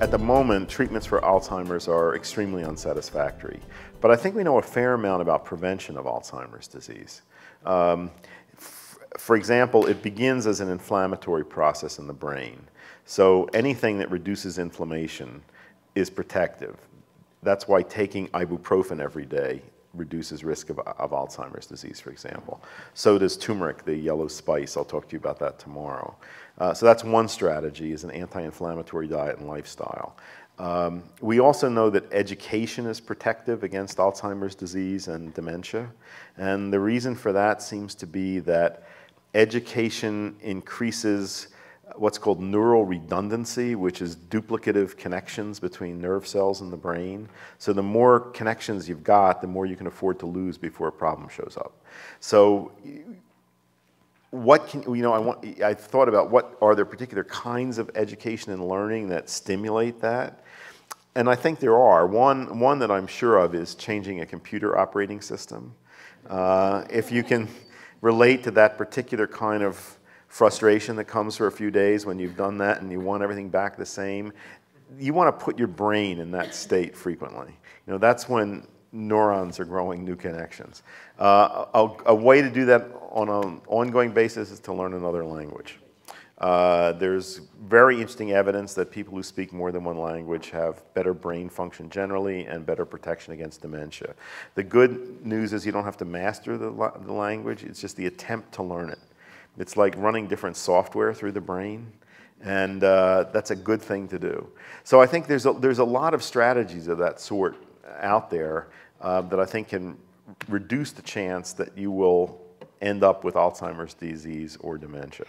at the moment, treatments for Alzheimer's are extremely unsatisfactory. But I think we know a fair amount about prevention of Alzheimer's disease. Um, for example, it begins as an inflammatory process in the brain. So anything that reduces inflammation is protective. That's why taking ibuprofen every day reduces risk of, of, Alzheimer's disease, for example. So does turmeric, the yellow spice. I'll talk to you about that tomorrow. Uh, so that's one strategy, is an anti-inflammatory diet and lifestyle. Um, we also know that education is protective against Alzheimer's disease and dementia. And the reason for that seems to be that education increases what's called neural redundancy, which is duplicative connections between nerve cells in the brain. So the more connections you've got, the more you can afford to lose before a problem shows up. So what can, you know, I, want, I thought about what are there particular kinds of education and learning that stimulate that? And I think there are. One, one that I'm sure of is changing a computer operating system. Uh, if you can relate to that particular kind of frustration that comes for a few days when you've done that and you want everything back the same. You want to put your brain in that state frequently. You know, that's when neurons are growing new connections. Uh, a, a, way to do that on an ongoing basis is to learn another language. Uh, there's very interesting evidence that people who speak more than one language have better brain function generally and better protection against dementia. The good news is you don't have to master the, the language, it's just the attempt to learn it. It's like running different software through the brain, and uh, that's a good thing to do. So I think there's a, there's a lot of strategies of that sort out there uh, that I think can reduce the chance that you will end up with Alzheimer's disease or dementia.